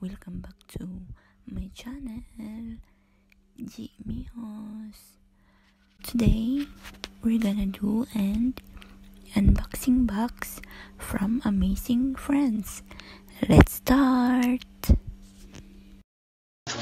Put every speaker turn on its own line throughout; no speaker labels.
welcome back to my channel Jimmy today we're gonna do an unboxing box from amazing friends. Let's start!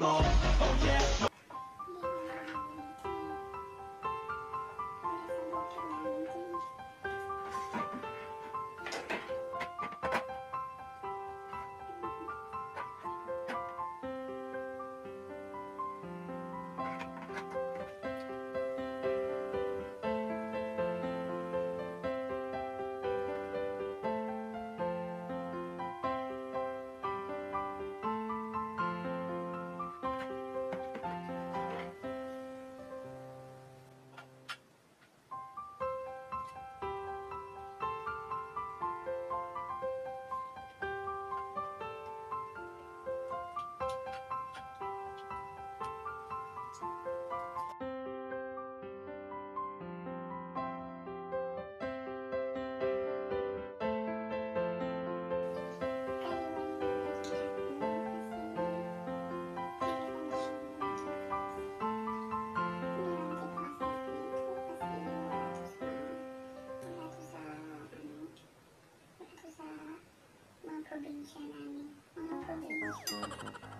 yeah,
Ha ha ha.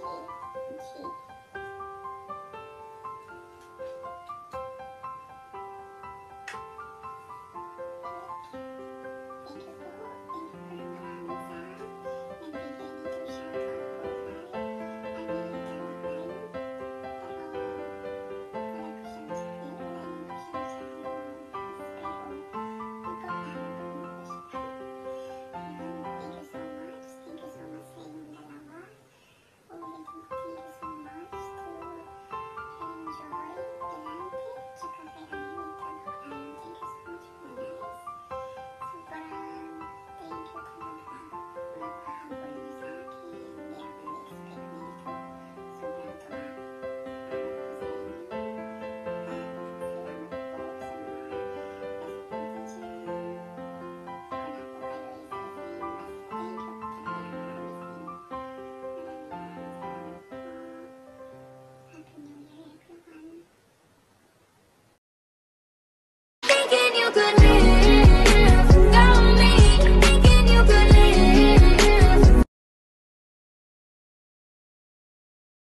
Chi. Happy